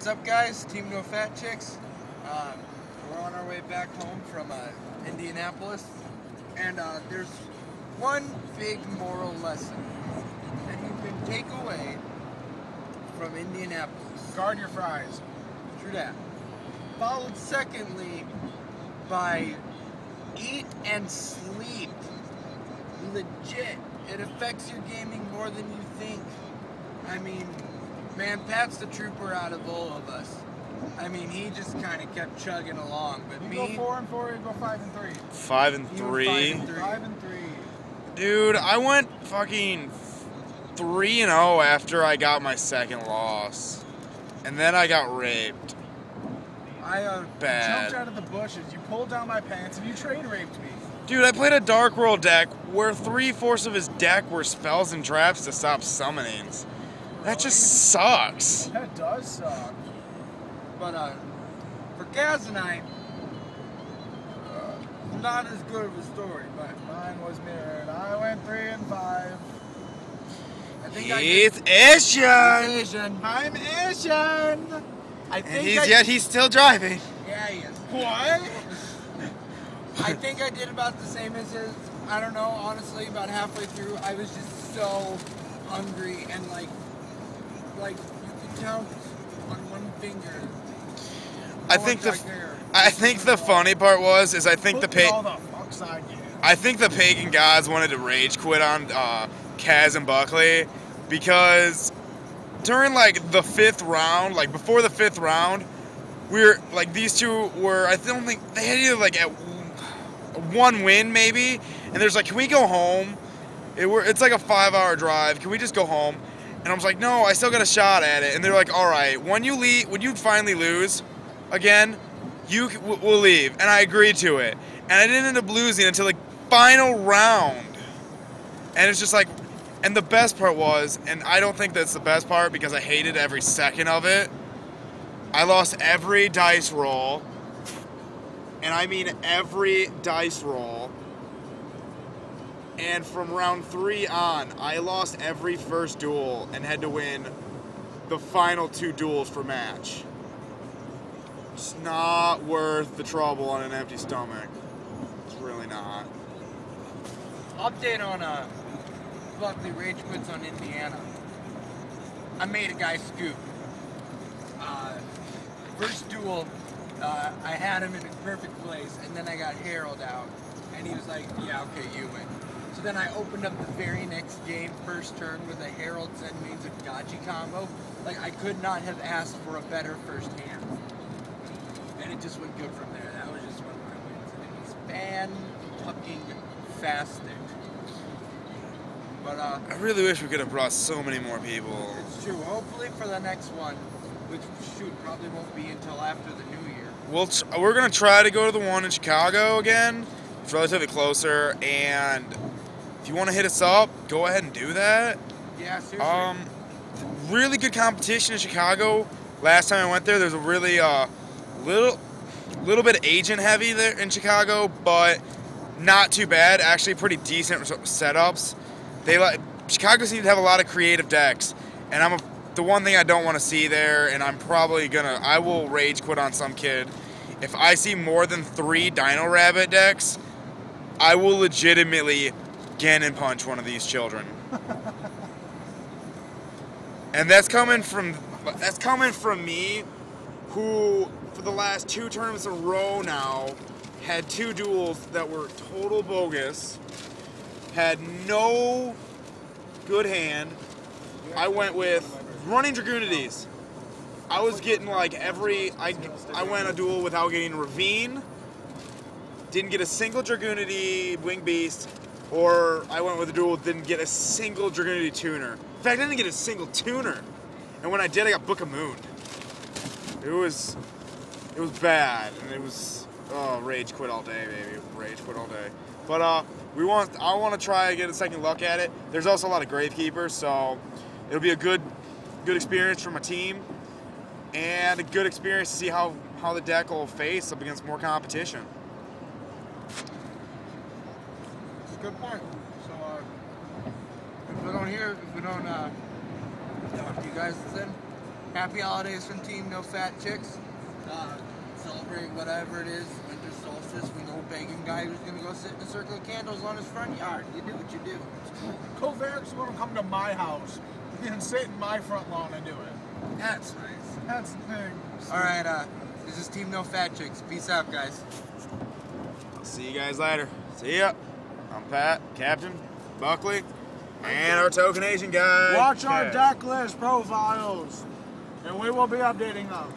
What's up, guys? Team No Fat Chicks. Um, we're on our way back home from uh, Indianapolis, and uh, there's one big moral lesson that you can take away from Indianapolis. Guard your fries. True that. Followed secondly by eat and sleep. Legit. It affects your gaming more than you think. I mean, man, Pat's the trooper out of all of us. I mean, he just kind of kept chugging along, but You me, go four and four, you go five and three. Five and three. five and three. Five and three. Dude, I went fucking three and zero after I got my second loss, and then I got raped. I uh, Bad. jumped out of the bushes. You pulled down my pants and you trade raped me. Dude, I played a Dark World deck where three fourths of his deck were spells and traps to stop summonings. That just sucks. That does suck. but uh, for Gaz and I, uh, not as good of a story, but Mine was mirrored. I went three and five. I think I did. Heath Asian, Asian. I'm Asian. I and he's I, yet he's still driving. Yeah, he is. What? I think I did about the same as his. I don't know, honestly, about halfway through, I was just so hungry and like, like you could count on one finger. I think the cared. I think the funny part was is I think the pa- all the fucks I. I think the pagan gods wanted to rage quit on uh, Kaz and Buckley because during like the fifth round, like before the fifth round, we were like these two were. I don't think they had either like at one win maybe, and there's like, can we go home? It were it's like a five hour drive. Can we just go home? And I was like, no, I still got a shot at it. And they're like, all right, when you leave, when you finally lose again, you will leave. And I agreed to it. And I didn't end up losing until the final round. And it's just like, and the best part was, and I don't think that's the best part because I hated every second of it. I lost every dice roll. And I mean every dice roll. And from round three on, I lost every first duel and had to win the final two duels for match. It's not worth the trouble on an empty stomach. It's really not. Update on uh, Buckley Rage Quits on Indiana. I made a guy scoop. Uh, first duel, uh, I had him in a perfect place, and then I got Harold out, and he was like, "Yeah, okay, you win." So then I opened up the very next game, first turn, with a Harold Zen means a Gachi combo. Like I could not have asked for a better first hand, and it just went good from there. That was just one of my wins, and it was fan fucking fastic. But uh, I really wish we could have brought so many more people. it's true. Hopefully for the next one, which shoot probably won't be until after the new year. We'll tr- we're gonna try to go to the one in Chicago again. It's relatively closer, and if you want to hit us up, go ahead and do that. Yeah, seriously. Um, really good competition in Chicago. Last time I went there, there's a really uh, little, little bit agent heavy there in Chicago, but not too bad. Actually, pretty decent setups. They like Chicago seems to have a lot of creative decks, and I'm a, the one thing I don't want to see there, and I'm probably gonna I will rage quit on some kid if I see more than three Dino Rabbit decks. I will legitimately Ganon punch one of these children. And that's coming from that's coming from me who for the last two tournaments in a row now had two duels that were total bogus, had no good hand. I went with running Dragunities. I was getting like every I I went a duel without getting Ravine. Didn't get a single Dragunity Wing Beast, or I went with a dual, didn't get a single Dragunity tuner. In fact, I didn't get a single tuner. And when I did, I got Book of Moon. It was it was bad, and it was oh rage quit all day, baby. Rage quit all day. But uh, we want I want to try and get a second look at it. There's also a lot of Gravekeepers, so it'll be a good good experience for my team, and a good experience to see how how the deck will face up against more competition. It's a good point. So uh, if we don't hear, if we don't uh, talk to you guys then, Happy holidays from Team No Fat Chicks. Uh, celebrate whatever it is, winter solstice. We know begging guy who's gonna go sit in a circle of candles on his front yard. You do what you do. Covert's gonna come to my house and sit in my front lawn and do it. That's nice. That's the thing. All right, uh, this is Team No Fat Chicks. Peace out, guys. I'll see you guys later. See ya. I'm Pat, Captain, Buckley, and our token Asian guy. Watch our deck list profiles, and we will be updating them.